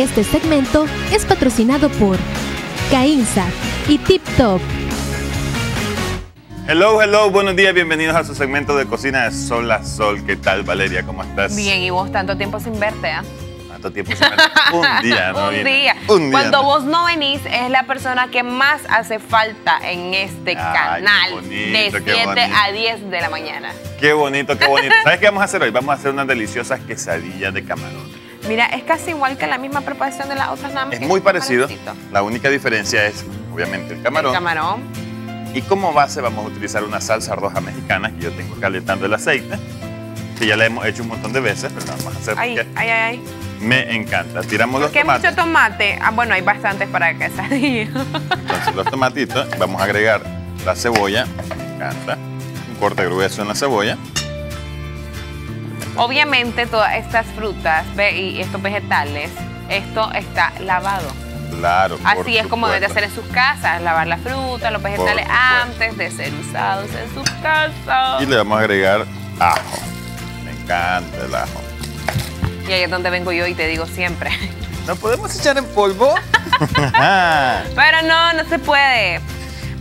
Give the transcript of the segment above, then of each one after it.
Este segmento es patrocinado por Cainza y Tip Top. Hello, hello, buenos días, bienvenidos a su segmento de cocina de Sol a Sol. ¿Qué tal, Valeria? ¿Cómo estás? Bien, y vos tanto tiempo sin verte, ¿ah? ¿Cuánto tiempo se me- Un día, ¿no? Un viene? día. Un día. Cuando ¿no? vos no venís, es la persona que más hace falta en este Ay, qué canal. bonito, de qué 7 bonito. a 10 de la mañana. Qué bonito, qué bonito. ¿Sabes qué vamos a hacer hoy? Vamos a hacer unas deliciosas quesadillas de camarón. Mira, es casi igual que la misma preparación de las otras nada más Es que muy parecido. La única diferencia es, obviamente, el camarón. El camarón. Y como base vamos a utilizar una salsa roja mexicana que yo tengo calentando el aceite, que ya la hemos hecho un montón de veces, pero la vamos a hacer Ay, porque ay, ay, ay. me encanta. Tiramos los tomates. mucho tomate. Ah, bueno, hay bastantes para quesadilla. Entonces los tomatitos, vamos a agregar la cebolla, me encanta, un corte grueso en la cebolla. Obviamente, todas estas frutas ve, y estos vegetales, esto está lavado. Claro. Así es como debe de hacer en sus casas, lavar la fruta, los vegetales antes de ser usados en sus casas. Y le vamos a agregar ajo. Me encanta el ajo. Y ahí es donde vengo yo y te digo siempre. ¿No podemos echar en polvo? Pero no, no se puede.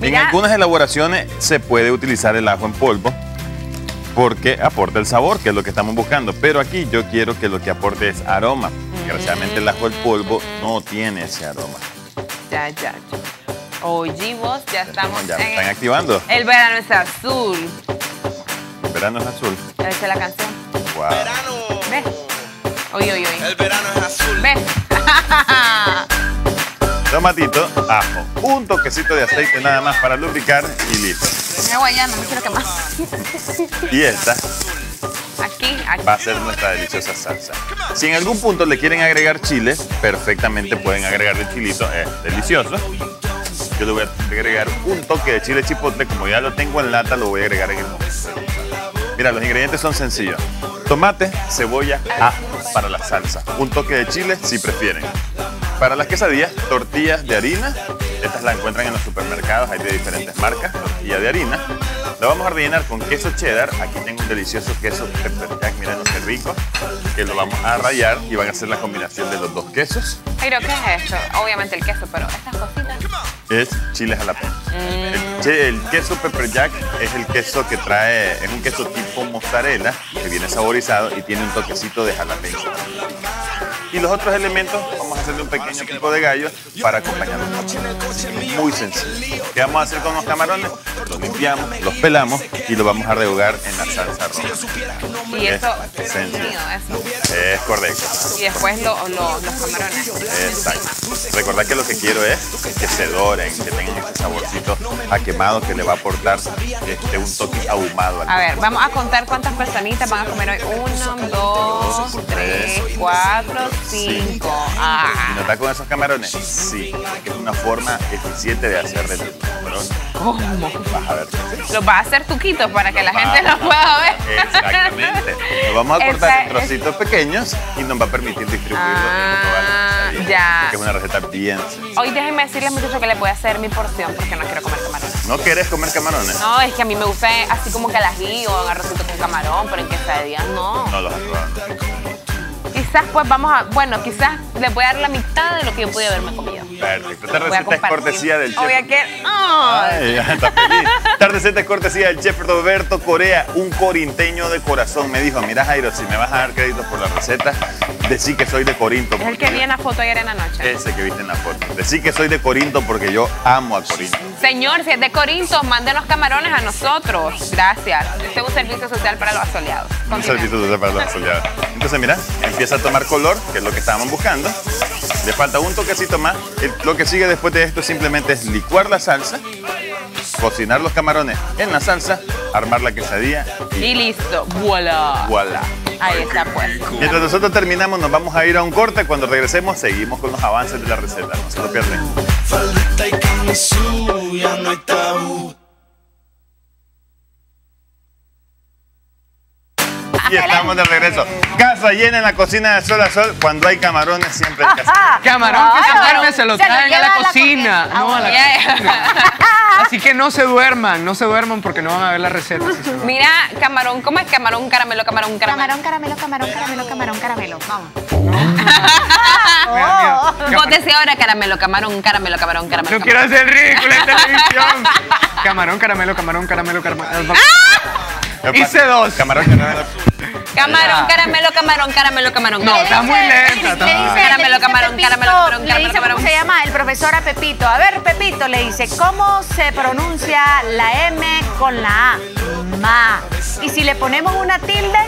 en algunas elaboraciones se puede utilizar el ajo en polvo porque aporta el sabor, que es lo que estamos buscando. Pero aquí yo quiero que lo que aporte es aroma. Desgraciadamente el ajo en polvo no tiene ese aroma. ya, ya, ya. Oye, vos, ya estamos Ya en me están el, activando. el verano es azul. El verano es azul. Esa es la canción. Wow. ¿Ves? Oye, oye, oye. El verano es azul. ¿Ves? Tomatito, ajo, un toquecito de aceite nada más para lubricar y listo. Me no me quiero quemar. Y esta Aquí, aquí. va a ser nuestra deliciosa salsa. Si en algún punto le quieren agregar chile, perfectamente pueden agregarle chilito, es delicioso. Yo le voy a agregar un toque de chile chipotle, como ya lo tengo en lata, lo voy a agregar en el momento. Mira, los ingredientes son sencillos. Tomate, cebolla, ajo para la salsa. Un toque de chile si prefieren. Para las quesadillas, tortillas de harina. Estas las encuentran en los supermercados, hay de diferentes marcas. Tortilla de harina. Lo vamos a rellenar con queso cheddar. Aquí tengo un delicioso queso pepper jack, miren qué rico. Que lo vamos a rallar y van a hacer la combinación de los dos quesos. Pero, ¿qué es esto? Obviamente el queso, pero estas cositas. Es chile jalapeño. El, che- el queso pepper jack es el queso que trae, es un queso tipo mozzarella que viene saborizado y tiene un toquecito de jalapeño. Y los otros elementos, vamos hacerle un pequeño pico de gallo para acompañarlos. Muy sencillo. ¿Qué vamos a hacer con los camarones? Los limpiamos, los pelamos y los vamos a rehogar en la salsa roja. Y eso, Es mío, eso. Es correcto. Y después lo- lo- los camarones. Exacto. Recordad que lo que quiero es que se doren, que tengan ese saborcito a quemado que le va a aportar este, un toque ahumado al A ver, vamos a contar cuántas personitas van a comer hoy. Uno, dos, tres, cuatro, cinco. ¿Y Ah, no está con esos camarones? Sí, porque es una forma eficiente de hacer de los camarones. ¿cómo? Vas a ver. Los va a hacer tuquitos para que la gente los pueda ver. Exactamente. Lo vamos a cortar en trocitos pequeños y nos va a permitir distribuirlo en toda la Ah, quesadilla, ya. porque es una receta bien sencilla. Hoy déjenme decirles, muchachos, que les voy a hacer mi porción porque no quiero comer camarones. ¿No querés comer camarones? No, es que a mí me gusta así como que al ají o en arrocito con camarón, pero en quesadillas no. No los has probado. Quizás pues vamos a, bueno, quizás les voy a dar la mitad de lo que yo pude haberme comido. Perfecto. Esta Voy a receta es cortesía del chef. Obvio que, ¡ay! Está feliz. Es cortesía del chef Roberto Corea, un corinteño de corazón. Me dijo, mira Jairo, si me vas a dar créditos por la receta, decí que soy de Corinto. Es el que vi en la foto ayer en la noche. Ese que viste en la foto. Decí que soy de Corinto porque yo amo a Corinto. Señor, si es de Corinto, manden los camarones a nosotros. Gracias. Este es un servicio social para los asoleados. Un servicio social para los asociados. Entonces, mira, empieza a tomar color, que es lo que estábamos buscando. Le falta un toquecito más. Lo que sigue después de esto simplemente es licuar la salsa, cocinar los camarones en la salsa, armar la quesadilla y Y listo. Voilà. voilà. Ahí está pues. Mientras nosotros terminamos, nos vamos a ir a un corte. Cuando regresemos, seguimos con los avances de la receta. No se lo pierden. Camisú, ya no hay tabú. Y estamos de regreso. Casa llena en la cocina de sol a sol. Cuando hay camarones, siempre es casa. Camarón que se duerme se lo traen a la cocina. No, a la Ah, cocina. Así que no se duerman, no se duerman porque no van a ver la receta. Mira, camarón, ¿cómo es camarón, caramelo, camarón, caramelo? Camarón, caramelo, camarón, caramelo, camarón, caramelo. Vamos. Vos decís ahora caramelo, camarón, caramelo, camarón, caramelo. No quiero hacer ridículo en televisión. Camarón, caramelo, camarón, caramelo, caramelo. Hice dos. Camarón, caramelo. Camarón, caramelo, camarón, caramelo, camarón. No, está muy lenta. Le dice. Caramelo, camarón, Pepito, caramelo, camarón, Le caramelo, dice cómo camarón. se llama el profesor a Pepito. A ver, Pepito, le dice, ¿cómo se pronuncia la M con la A? Ma. Y si le ponemos una tilde,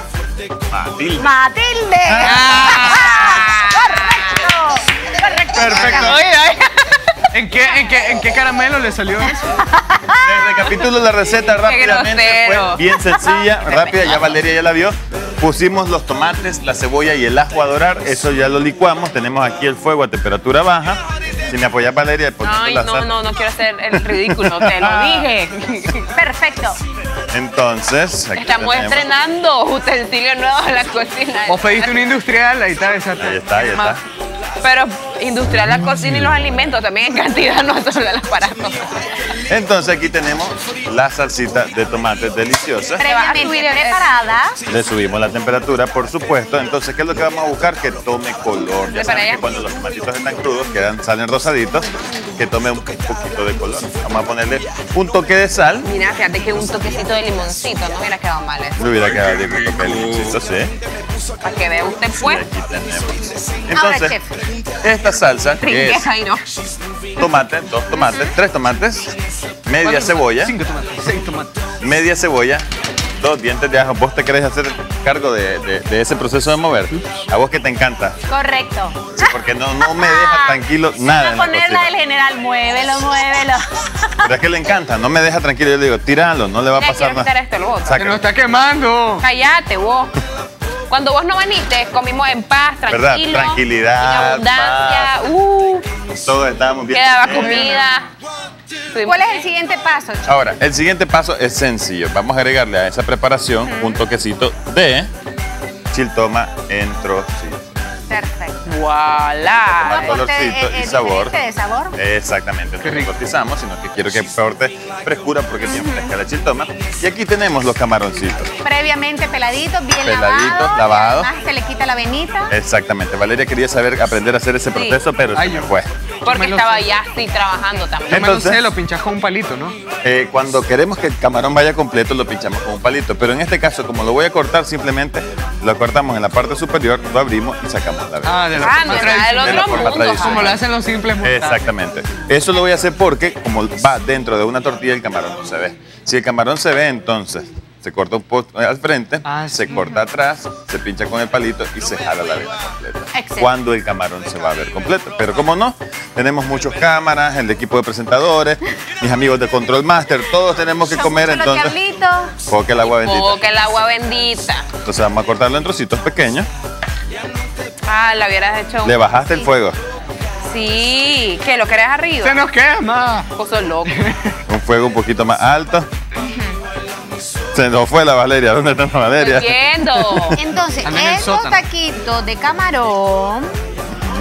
Matilde. Matilde. Ah. Correcto. Correcto. Perfecto. Oye, oye. ¿En qué, en, qué, ¿En qué caramelo le salió eso? Les recapitulo la receta rápidamente. Fue bien sencilla, rápida, ya Valeria ya la vio. Pusimos los tomates, la cebolla y el ajo a dorar. Eso ya lo licuamos. Tenemos aquí el fuego a temperatura baja. Si me apoyas, Valeria, poquito Ay, la no, sal. no, no quiero hacer el ridículo, te lo dije. Perfecto. Entonces, aquí Estamos tenemos. estrenando utensilios nuevos en la cocina. Vos pediste un industrial, ahí está, esa. Ahí está, ahí está. Pero industrial la cocina y los alimentos también en cantidad, no solo el aparato. Entonces aquí tenemos la salsita de tomate deliciosa. Previamente preparada. Le subimos la temperatura, por supuesto. Entonces, ¿qué es lo que vamos a buscar? Que tome color. Ya Para saben que cuando los tomatitos están crudos, quedan, salen rosaditos, que tome un poquito de color. Vamos a ponerle un toque de sal. Mira, fíjate que un toquecito de limoncito no hubiera quedado mal eso. Le hubiera quedado bien un toque de limoncito, sí. Para que vea usted Y pues. aquí tenemos. Ahora, Entonces, chef. esta salsa que es tomate, dos tomates, tres tomates, media cebolla, Cinco tomates, seis tomates. media cebolla, dos dientes de ajo. ¿Vos te querés hacer cargo de, de- de ese proceso de mover? A vos que te encanta. Correcto. Sí, porque no, no me deja tranquilo nada Voy a la poner la del general, muévelo, muévelo. Pero es que le encanta, no me deja tranquilo. Yo le digo, tíralo, no le va a pasar nada. esto, lo boto. Se nos está quemando. Cállate vos. Cuando vos no viniste, comimos en paz, ¿Verdad? tranquilo. Tranquilidad, En abundancia. Uh, Todos estábamos bien. quedaba comida. ¿Cuál es el siguiente paso, chef? Ahora, el siguiente paso es sencillo. Vamos a agregarle a esa preparación un toquecito de chiltoma en trocitos. Perfecto. Voilà. Más colorcito eh, y eh, sabor. diferente de sabor. Exactamente, no lo rotizamos, sino que quiero que aporte frescura porque tiene fresca la chiltoma. Y aquí tenemos los camaroncitos. Previamente peladitos, bien Peladitos, lavados. lavados. Además se le quita la venita. Exactamente. Valeria quería saber, aprender a hacer ese proceso, pero Ay, se me fue. Porque me estaba sé. ya así trabajando también. Entonces- sé, lo pinchas con un palito, ¿no? Eh, cuando queremos que el camarón vaya completo, lo pinchamos con un palito. Pero en este caso, como lo voy a cortar, simplemente lo cortamos en la parte superior, lo abrimos y sacamos la vena. Ah, de la Ah, forma no, tradicional. del De la otro forma mundo. tradicional. Como lo hacen los simples montajes. Exactamente. Eso lo voy a hacer porque, como va dentro de una tortilla, el camarón no se ve. Si el camarón se ve, entonces se corta un poco al frente, Ah, se sí. corta atrás, se pincha con el palito y se jala la vena completa. Excelente. Cuando el camarón se va a ver completo. Pero como no, tenemos muchas cámaras, el equipo de presentadores, mis amigos de Control Master, todos tenemos que comer, entonces. Poque el agua bendita. Que el agua bendita. Entonces vamos a cortarlo en trocitos pequeños. Ah, la hubieras hecho un... Le bajaste el fuego. Sí, que lo querés arriba. Se nos quema. Vos sos loco. Un fuego un poquito más alto. Se nos fue la Valeria. ¿Dónde está la Valeria? Entiendo. Entonces, en el estos sótano. taquitos de camarón,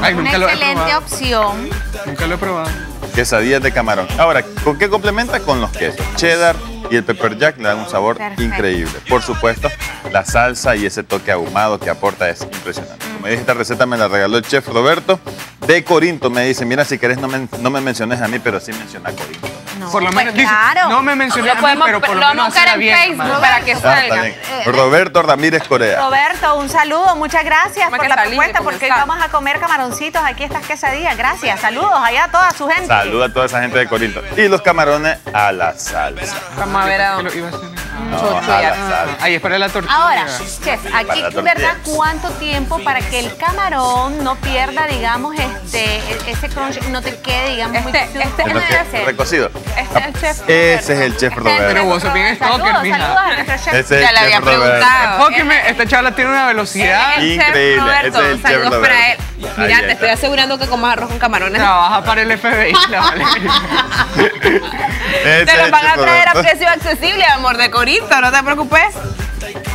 Ay, una nunca lo he excelente probado. opción. Nunca lo he probado. Quesadillas de camarón. Ahora, ¿con qué complementa? Con los quesos. Cheddar y el pepper jack le dan un sabor Perfecto. increíble. Por supuesto, la salsa y ese toque ahumado que aporta es impresionante. Como dije, esta receta me la regaló el chef Roberto de Corinto. Me dice, mira, si querés no me, no me menciones a mí, pero sí menciona a Corinto. Por lo pues menos, dice, claro. no me mencioné Lo a mí, podemos pero por lo lo vamos a menos buscar hacerla en bien. Facebook para que Ah, salga. bien. Roberto Ramírez Corea. Roberto, un saludo, muchas gracias por la propuesta, porque hoy vamos a comer camaroncitos aquí estas quesadillas. Gracias, saludos allá a toda su gente. Saluda a toda esa gente de Corinto. Y los camarones a la salsa. Vamos a ver a dónde. Lo iba a hacer. No, Chocho, a ya. la. Ahí tortilla. Ahora, chef, Para aquí. ¿verdad? ¿Cuánto tiempo para que el camarón no pierda, digamos, este, ese crunch, no te quede, digamos, muy Este- este Es lo debe que- ser. recocido. Este es el chef Ese es el chef Este es el Roberto. Pero vos sos bien Saludos, stalker, mija. saludos a nuestro chef. Ese es Ya el le había preguntado. Esta charla tiene una velocidad. El chef Increíble, Roberto, ese es el chef saludos Roberto. para él. Ahí Mira, te estoy asegurando que comas arroz con camarones. Trabaja para el FBI. la Te es lo el van a traer a precio accesible, amor de No te preocupes.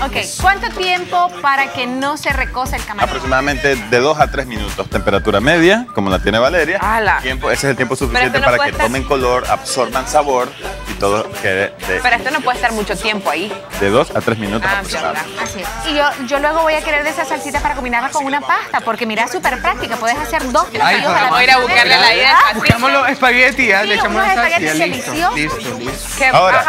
Ok, ¿cuánto tiempo para que no se recose el camarón? Aproximadamente de 2 a 3 minutos, temperatura media, como la tiene Valeria. ¡Hala! Tiempo, ese es el tiempo suficiente no para que estar- tomen color, absorban sabor y todo quede de, Pero esto no puede estar mucho tiempo ahí. de 2 a 3 minutos Ah, aproximadamente. Así es. Y yo, yo luego voy a querer de esa salsita para combinarla con una pasta, porque mira, es súper práctica. Puedes hacer dos platillos a la vamos a ir a buscarle la idea. Ah, Buscamos los espaguetis, ya, Sí, le echamos la salsa listo. Listo, listo. Ahora.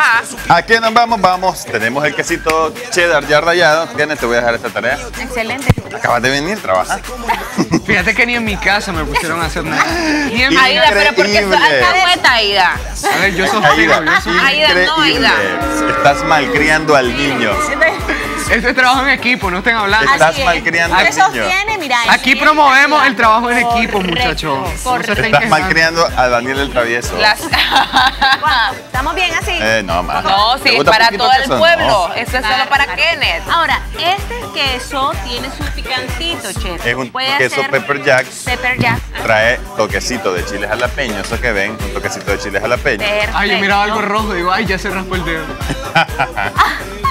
¿a qué nos vamos? Vamos, tenemos el quesito cheddar ya rallado. Kenneth, te voy a dejar esta tarea. Excelente. Acabas de venir, trabaja. Fíjate que ni en mi casa me pusieron a hacer nada. Ni en Aida, pero ¿por qué Increíble. sos alcahueta, Aida? A ver, yo Aida, sostengo, yo sostengo. Aida, no. Aida. Estás malcriando al niño. Esto es trabajo en equipo, no estén hablando. Estás Así es. malcriando al niño. mira. Aquí promovemos el trabajo en equipo, muchachos. Estás malcriando a Daniel el travieso. ¿Estamos bien así? Eh, no, más. No, ¿Te sí, para todo el queso? pueblo. No. Eso es solo para Kenneth. Ahora, este queso tiene su picantito, chef. Es un Puede queso pepper jack. Pepper jack. Trae toquecito de chiles jalapeños. Eso que ven, un toquecito de chiles jalapeños. Perfecto. Ay, yo miraba algo rojo, digo, ay, ya se raspó el dedo.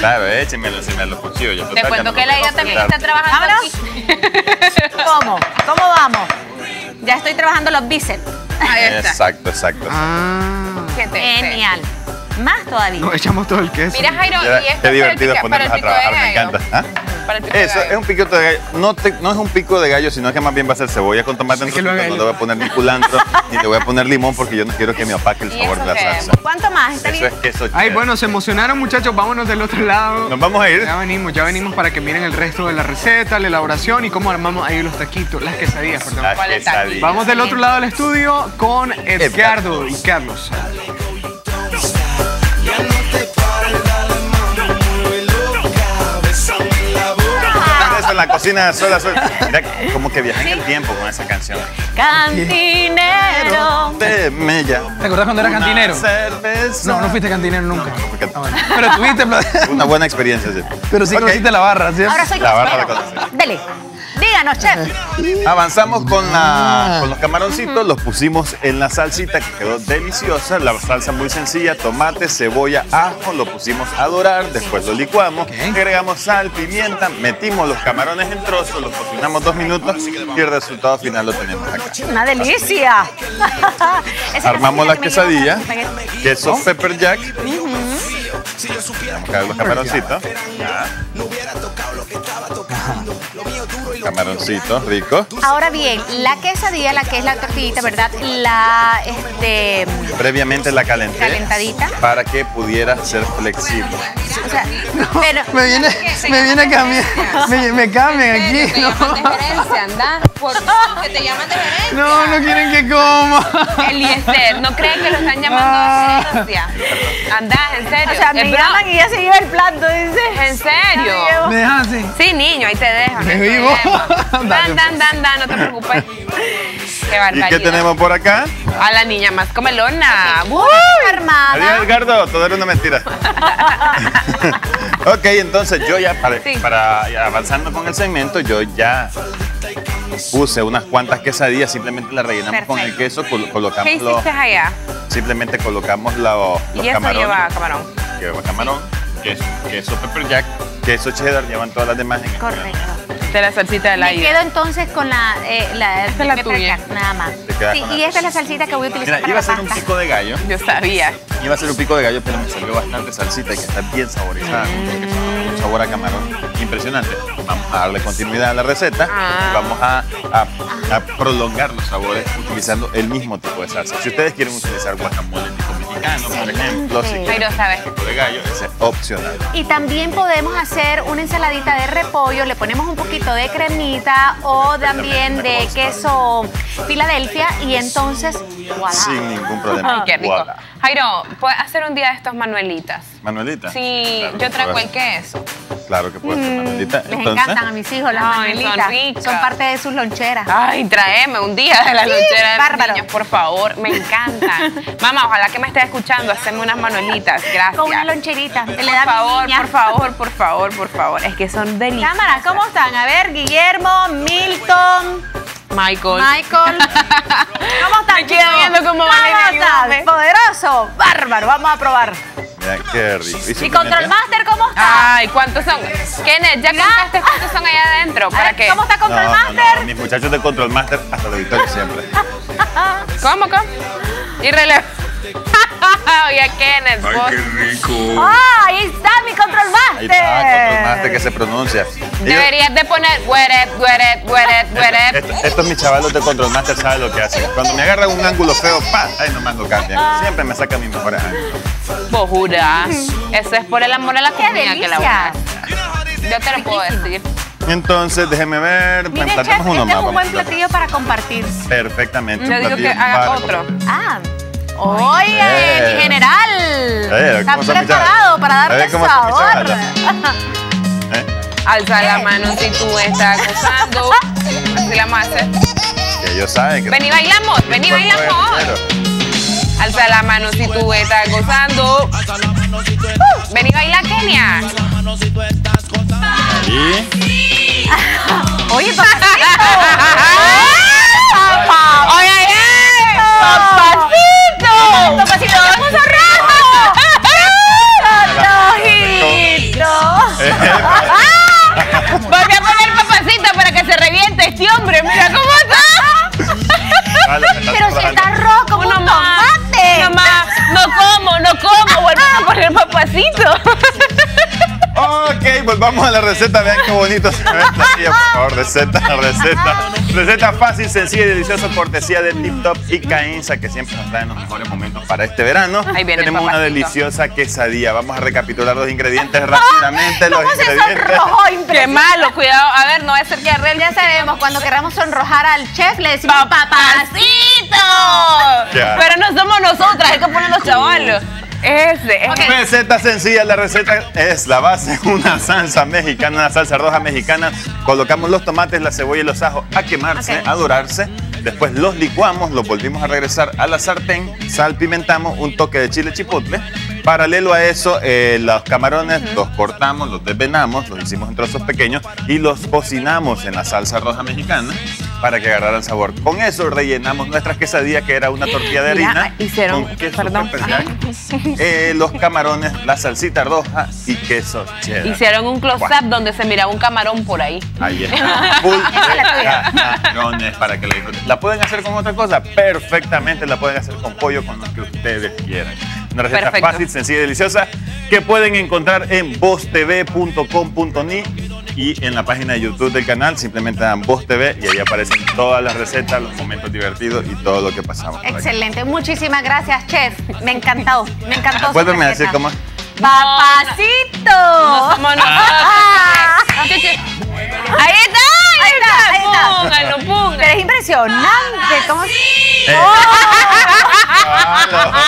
Claro, échenmelo encima de los cuchillos. Yo, Te total, cuento ya que la lo puedo también está trabajando aquí. ¿Cómo? ¿Cómo vamos? Ya estoy trabajando los bíceps. Ahí está. Exacto, exacto. Ah. ¿Qué te- Genial. Más todavía. Nos echamos todo el queso. Mira, Jairo, y esto qué es divertido para ponerlos a trabajar, me encanta. ¿Ah? Para el pico de Eso, gallo. es un pico de gallo. No, te- no es un pico de gallo, sino que más bien va a ser cebolla con tomate. Haga no le voy a poner ni culantro, ni le voy a poner limón porque yo no quiero que me opaque el ¿Y sabor de la salsa. ¿Cuánto más? ¿Está Eso bien? es queso Ay, bueno, se emocionaron, muchachos. Vámonos del otro lado. Nos vamos a ir. Ya venimos, ya venimos para que miren el resto de la receta, la elaboración y cómo armamos ahí los taquitos, las quesadillas, perdón. Las quesadillas. Vamos del otro lado del estudio con Edgardo y Carlos. La cocina sola, sola. Mira, como que viaja en el tiempo con esa canción. Cantinero. Deme ya. ¿Te acordás cuando era una cantinero? cerveza. No, no fuiste cantinero nunca. Porque Ah, bueno. Pero tuviste, Una buena experiencia, sí. pero sí Ok. conociste la barra, ¿sí? Ahora soy La barra la cocinero. Díganos, chef. Avanzamos con, la, con los camaroncitos, los pusimos en la salsita que quedó deliciosa. La salsa muy sencilla, tomate, cebolla, ajo, lo pusimos a dorar, después lo licuamos, agregamos sal, pimienta, metimos los camarones en trozos, los cocinamos dos minutos y el resultado final lo tenemos acá. Una delicia. Armamos la salsita que me lleva quesadilla, con los espaguetis. queso pepper jack. Vamos a caer los camaroncitos. Ya. Camaroncitos ricos. Ahora bien, la quesadilla, la que es la tortillita, ¿verdad? La, este, Previamente la calenté Calentadita. para que pudiera ser flexible. o sea, pero Me viene, me viene a cambiar. Me, me cambian aquí. Te No, llaman de gerencia, anda. Por que te llaman de gerencia. no, no quieren que coma. Eliezer, ¿no creen que lo están llamando de gerencia? Anda, en serio. o sea, me llaman y ya se lleva el plato, dice. ¿En serio? Así. Sí, niño, ahí te no hay vivo. Dan, dan, dan, dan, no te preocupes. Qué barbaridad. ¿Y qué tenemos por acá? A la niña más comelona. Uy, Adiós, armada. Edgardo, todo era una mentira. ok, entonces yo ya, para, Sí. para avanzando con el segmento, yo ya puse unas cuantas quesadillas, simplemente las rellenamos con el queso, col- ¿Qué colocamos los, hiciste allá? simplemente colocamos los, los Y eso camarones. lleva camarón. Lleva camarón, queso, queso pepper jack, queso cheddar, llevan todas las demás en Correcto. De la salsita de la Me quedo entonces con la, eh, la, Esta es la pepper tuya. jack, nada más. Sí, y esta es la salsita que voy a utilizar Mira, para iba a ser un pico de gallo, Yo sabía. iba a ser un pico de gallo, pero me salió bastante salsita y que está bien saborizada, con un sabor a camarón impresionante. Vamos a darle continuidad a la receta Ah. y vamos a, a- a prolongar los sabores utilizando el mismo tipo de salsa. Si ustedes quieren utilizar guacamole por ejemplo, si quieren Jairo sabe. pico de gallo, ese es opcional. Y también podemos hacer una ensaladita de repollo, le ponemos un poquito de cremita o también de queso Filadelfia y entonces, voilà. Sin ningún problema. Ay, qué rico. Voilà. Jairo, ¿puedes hacer un día de estos manuelitas? Manuelita. Sí, Claro, yo traigo el queso. Claro que puede ser Manuelita. Les Entonces, encantan a mis hijos las Ay, son manuelitas. ricas. Son parte de sus loncheras. Ay, tráeme un día de la Sí, lonchera de los bárbaro. niños, por favor. Me encanta. Mamá, ojalá que me estés escuchando. Haceme unas manuelitas. Gracias. Con una loncherita. Por le da favor, por favor, por favor, por favor. Es que son deliciosas. Cámara, ¿cómo están? A ver, Guillermo, Milton, Michael. Michael. ¿Cómo están, Me quedo viendo cómo ¿Cómo Valeria están? ayúdame. Poderoso, bárbaro. Vamos a probar. Qué rico. ¿Y simplemente- Control Master cómo está? Ay, ¿cuántos son? Kenneth, ya contaste cuántos son allá adentro. ¿Para qué? ¿Cómo está no, Master? no, mis muchachos de Control Master hasta la victoria siempre. ¿Cómo, cómo? Y relevo. Oye, Kenneth, vos. rico. ¡Ah, ahí está mi Control Ahí Master! está, Control Master que se pronuncia. Deberías de poner Weret, Weret, Weret, Weret. Est- Estos mis chavalos de Control Master saben lo que hacen. Cuando me agarran un ángulo feo, pa, ahí nomás lo cambian. Siempre me sacan mis mejores ángulos. Vos jurás. Eso es por el amor a la ¡Qué comida que la delicia! voy Yo te lo puedo decir. Entonces, déjeme ver. Mire, chef, este uno es un buen platillo para compartir. Perfectamente. un Yo digo que platillo haga para otro. compartir. Ah. Oye, Eh. mi general. Eh, Está ¿cómo son mis preparado chavas? para A darle ver cómo son mis sabor. chavas. ¿Eh? Alza la mano si tú estás gozando. Así la vamos a hacer. Que ellos saben que. Vení, bailamos, vení, bailamos. Alza la mano si tú estás gozando. Vení, baila, Kenia. Y. Oye, papacito. ¡Oye, oye! ¡Papacito! Papacito, Ok, volvamos a la receta. Vean qué bonito se ve el platillo, por favor. Receta, receta. Receta fácil, sencilla y deliciosa. Cortesía de Tip Top y Cainza, que siempre nos traen los mejores momentos para este verano. Ahí viene el Tenemos una deliciosa quesadilla. Vamos a recapitular los ingredientes rápidamente. Los ¿Cómo se ingredientes. sonrojó? Qué malo, cuidado. A ver, no a ser que arregle. Ya sabemos, cuando queramos sonrojar al chef, le decimos ¡Papacito! Pero no somos nosotras, hay que poner los chavalos. Ese, ese. Receta sencilla, la receta es la base, una salsa mexicana, una salsa roja mexicana. Colocamos los tomates, la cebolla y los ajos a quemarse, a dorarse. Después los licuamos, los volvimos a regresar a la sartén, salpimentamos, un toque de chile chipotle. Paralelo a eso, eh, los camarones los cortamos, los desvenamos, los hicimos en trozos pequeños y los cocinamos en la salsa roja mexicana para que agarraran sabor. Con eso rellenamos nuestras quesadillas, que era una tortilla de Mira, harina. hicieron- con queso perdón. eh, los camarones, la salsita roja y queso cheddar. Hicieron un close-up donde se miraba un camarón por ahí. Ahí está. Full de camarones para que la disfruten. ¿La pueden hacer con otra cosa? Perfectamente la pueden hacer con pollo, con lo que ustedes quieran. Una receta Perfecto. fácil, sencilla y deliciosa que pueden encontrar en voztv.com.ni y en la página de YouTube del canal. Simplemente dan Voz TV y ahí aparecen todas las recetas, los momentos divertidos y todo lo que pasamos. Excelente, muchísimas gracias, chef. Me encantó, me encantó. su Vuélveme a decir cómo es. ¡Papacito! No. Ahí está, ahí está. ahí está. Póngalo, Pero es impresionante. ¿Cómo? Eh.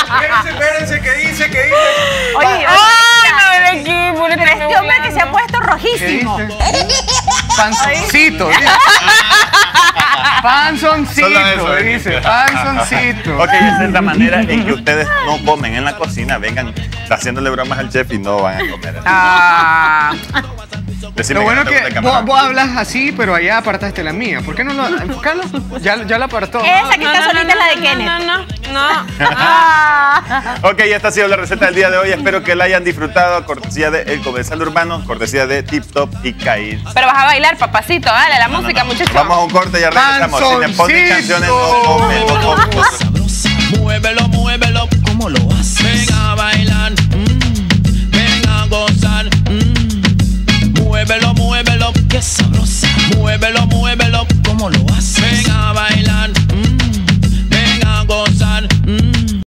Espérense, espérense, ¿qué dice? ¿Qué dice? Oye, Ay, ha puesto ¿Qué rojísimo. dice? Panzoncito. Solo Panzoncito, eso, ¿eh? dice. Panzoncito. Ok, esa es la manera en que ustedes no comen en la cocina. Vengan haciéndole bromas al chef y no van a comer. Ah, Decime Lo bueno no te que el vos, vos hablas así, pero allá apartaste la mía. ¿Por qué no lo enfocalo? Ya, ya la apartó. Esa que está solita es la de Kenneth. no, no, no. Ah. Ok, esta ha sido la receta del día de hoy. Espero que la hayan disfrutado. Cortesía de El Comensal Urbano, cortesía de Tip Top y Caín. Pero vas a bailar, papacito, dale, la música, muchachos. Vamos a un corte y ya regresamos. Si ponen Panzoncito. canciones, no comen, no comen. Muévelo, muévelo, como lo sabrosa. Muévelo, muévelo, como lo haces. Ven a bailar